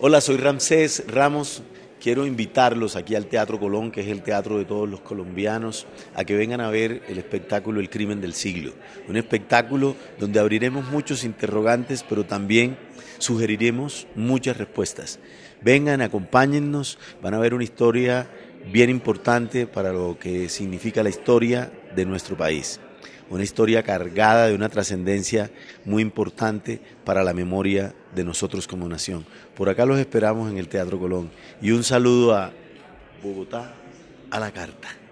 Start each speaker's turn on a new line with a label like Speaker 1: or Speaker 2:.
Speaker 1: Hola, soy Ramsés Ramos. Quiero invitarlos aquí al Teatro Colón, que es el teatro de todos los colombianos, a que vengan a ver el espectáculo El Crimen del Siglo. Un espectáculo donde abriremos muchos interrogantes, pero también sugeriremos muchas respuestas. Vengan, acompáñennos, van a ver una historia bien importante para lo que significa la historia de nuestro país una historia cargada de una trascendencia muy importante para la memoria de nosotros como nación. Por acá los esperamos en el Teatro Colón. Y un saludo a Bogotá a la carta.